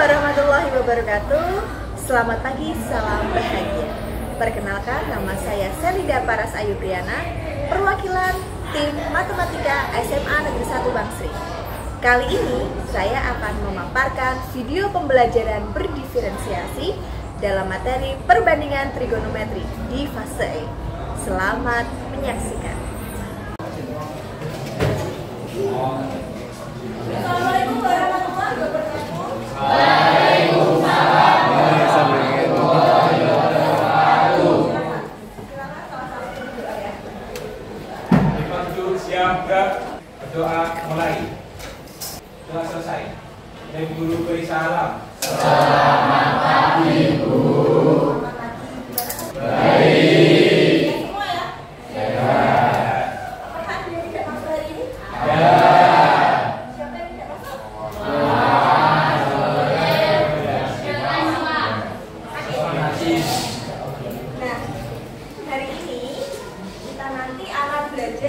warahmatullahi wabarakatuh. Selamat pagi, salam bahagia. Perkenalkan, nama saya Selida Paras Ayu Priyana perwakilan tim Matematika SMA Negeri 1 Bangsri. Kali ini saya akan memaparkan video pembelajaran berdiferensiasi dalam materi perbandingan trigonometri di fase E. Selamat menyaksikan. Assalamualaikum warahmatullahi wabarakatuh. Amen.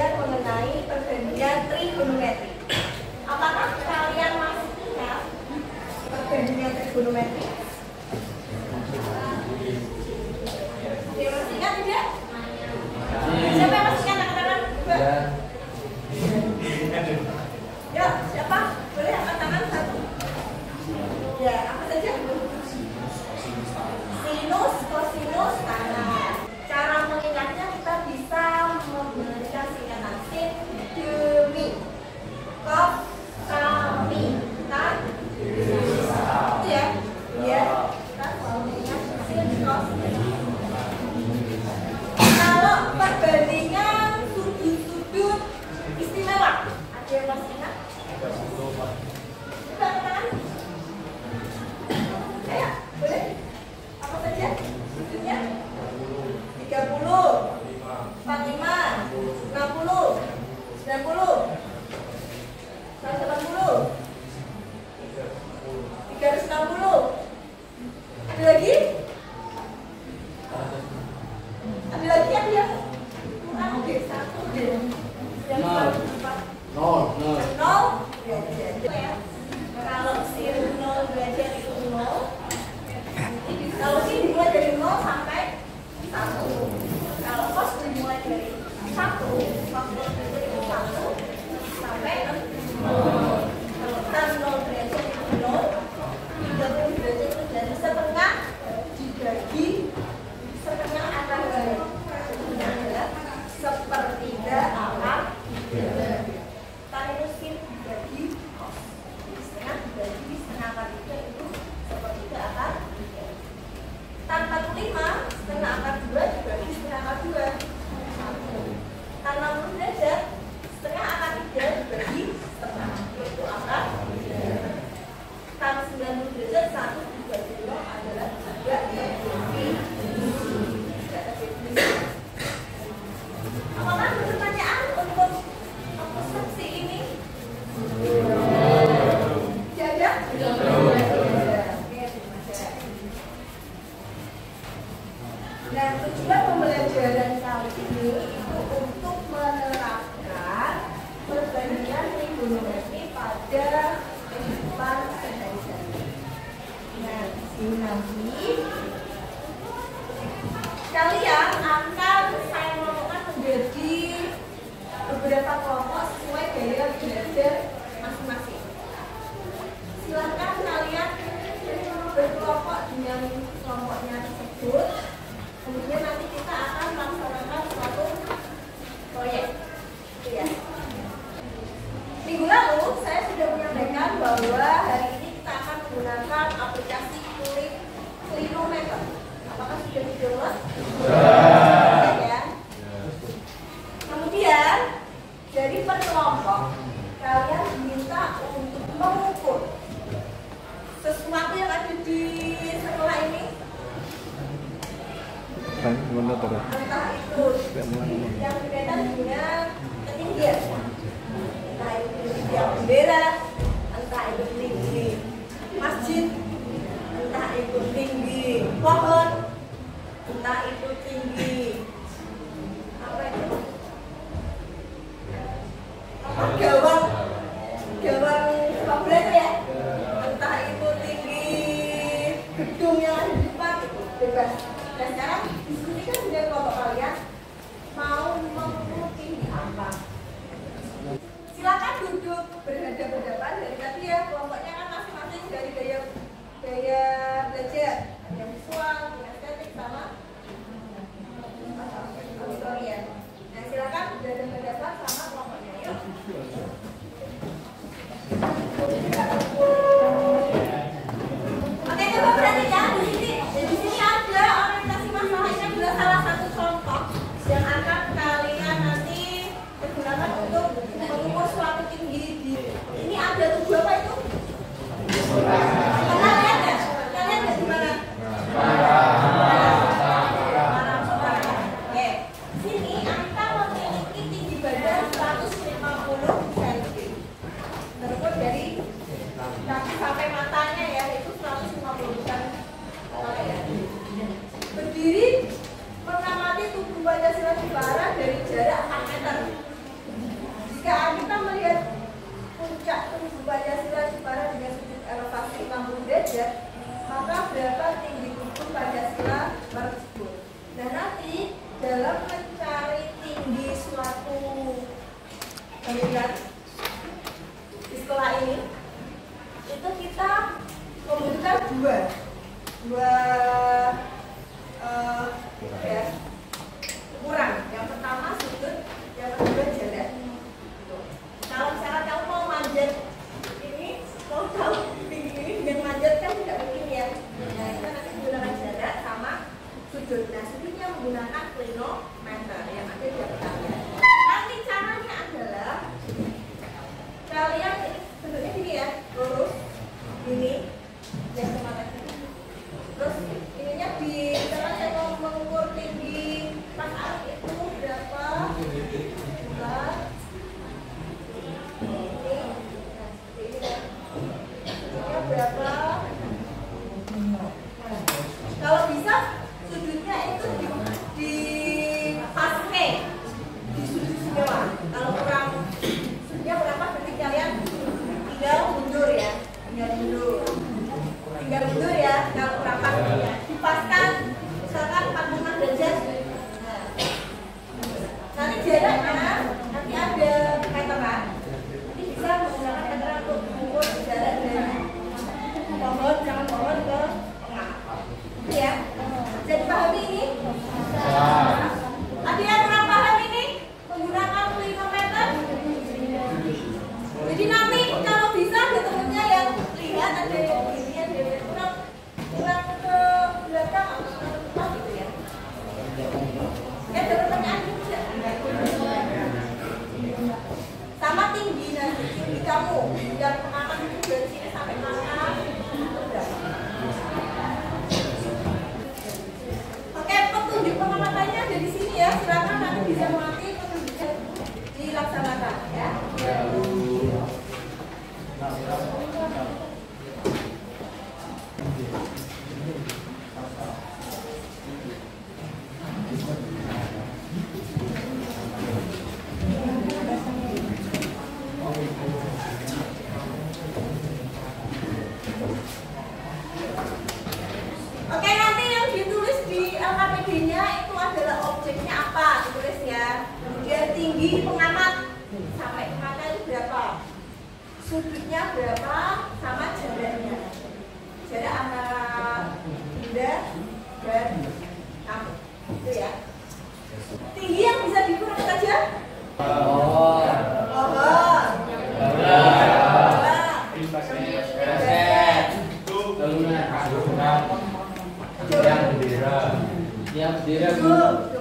mengenai perjanjian Obrigado. Kemudian nanti kita akan melaksanakan suatu proyek. Gitu. Minggu lalu saya sudah menyampaikan bahwa bener terus. Yang lugar kamu yang mengalami tinggi pengamat. Sampai mata itu berapa? Sudutnya berapa sama jaraknya jarak antara benda dan kamu. Itu ya. Tinggi yang bisa dikurang saja oh. oh. Yang bendera. Yang bendera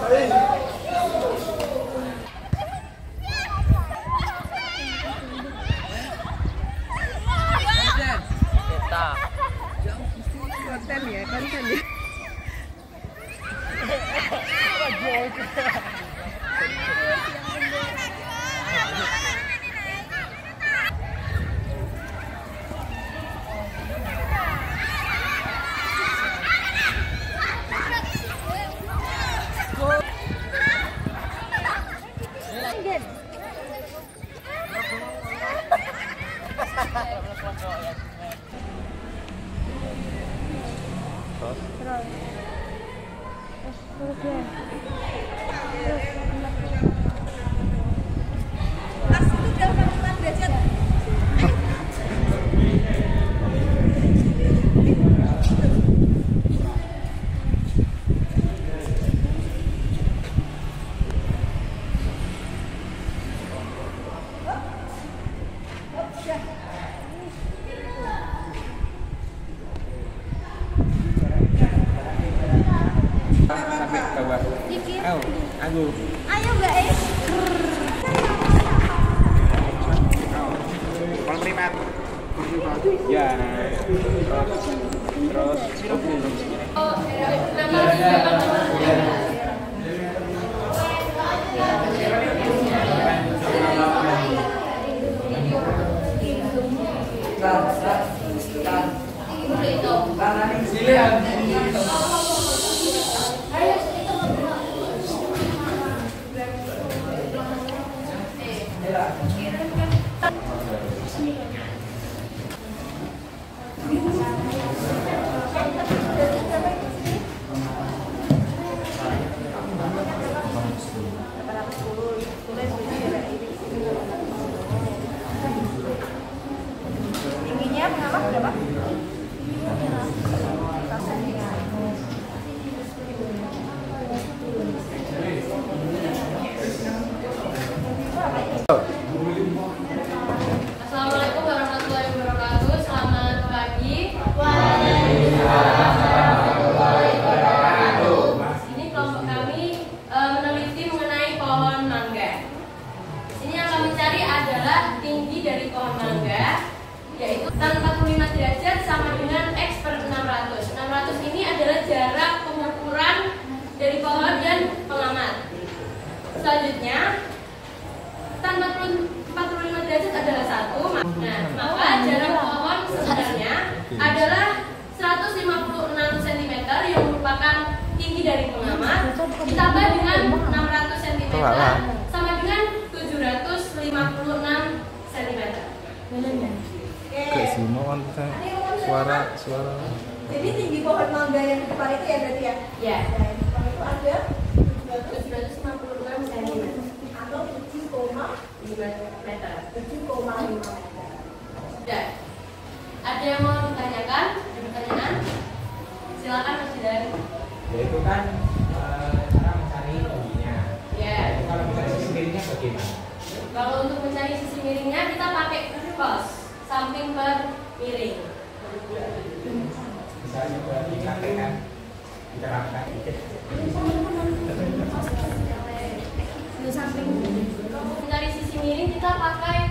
簡単に簡単に。Tingginya Selanjutnya, tan 40 45 derajat adalah satu. Nah, maka jarak pohon sebenarnya adalah 156 cm yang merupakan tinggi dari pengamat ditambah dengan 600 cm sama dengan 756 cm. Kayak semua kan suara suara. Jadi tinggi pohon mangga yang di depan itu ya berarti ya? Ya, Nah, di depan itu ada 756 cm. atau 7,5 meter. 7,5 meter. Sudah. Ada yang mau ditanyakan? Ada pertanyaan? Silakan Mas Jidan. Ya kan eh, cara mencari tingginya. Ya. Itu kalau mencari sisi miringnya bagaimana? Kalau untuk mencari sisi miringnya kita pakai samping per miring. Bisa juga dipraktekkan, diterapkan. Miring kita pakai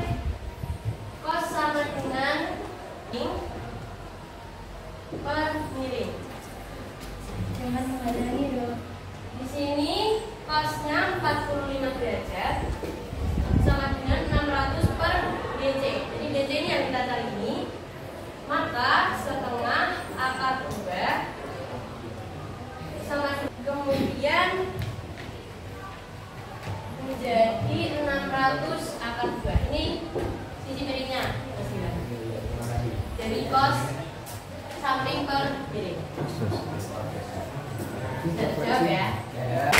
dari kos samping per. Sudah jawab ya? Ya.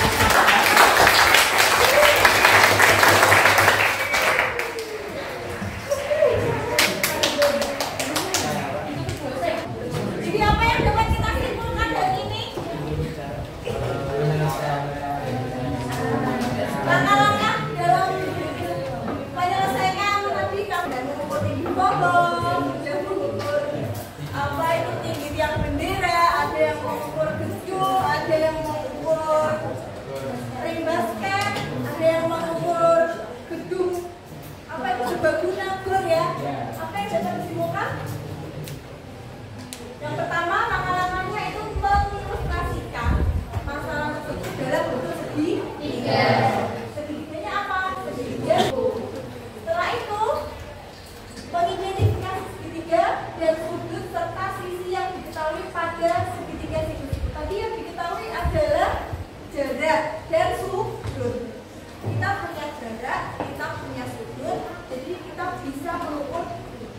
Yang pertama, langkah-langkahnya itu mengilustrasikan masalah tersebut dalam bentuk segitiga. Segitiganya apa? Segitiga. Setelah itu, mengidentifikasi segitiga dan sudut serta sisi yang diketahui pada segitiga itu Tadi yang diketahui adalah jarak dan sudut. Kita punya jarak, kita punya sudut, jadi kita bisa mengukur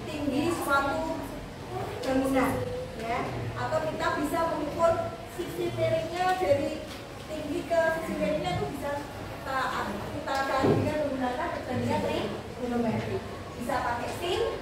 tinggi suatu bangunan atau kita bisa mengukur sisi miringnya dari tinggi ke sisi miringnya itu bisa kita kita akan menggunakan perbandingan trigonometri bisa pakai sin